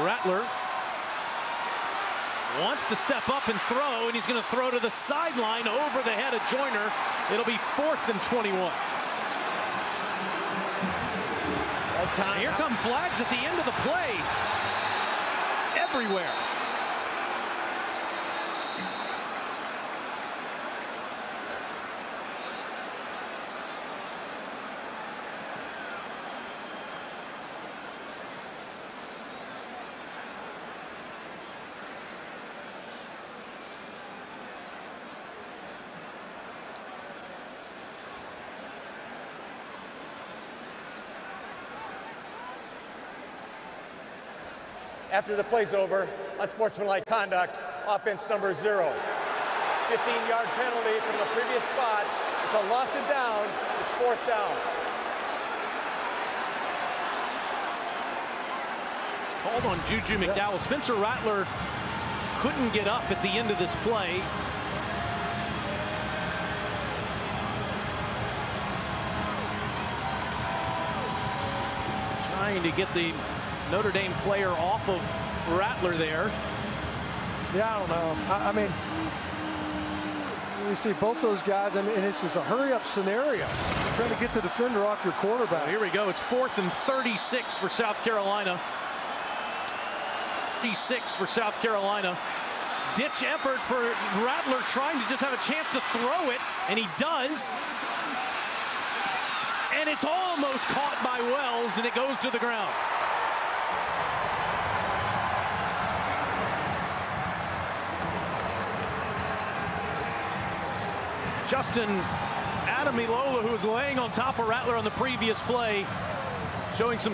Rattler wants to step up and throw, and he's going to throw to the sideline over the head of Joyner. It'll be fourth and 21. Time. Here come flags at the end of the play. Everywhere. After the play's over, unsportsmanlike conduct, offense number zero. 15-yard penalty from the previous spot. It's a loss of down. It's fourth down. It's called on Juju McDowell. Spencer Rattler couldn't get up at the end of this play. Trying to get the Notre Dame player off of Rattler there. Yeah, I don't know. I, I mean, you see both those guys, I mean, and this is a hurry-up scenario. Trying to get the defender off your quarterback. Well, here we go. It's fourth and 36 for South Carolina. 36 for South Carolina. Ditch effort for Rattler trying to just have a chance to throw it, and he does. And it's almost caught by Wells, and it goes to the ground. Justin Ademilola, who was laying on top of Rattler on the previous play, showing some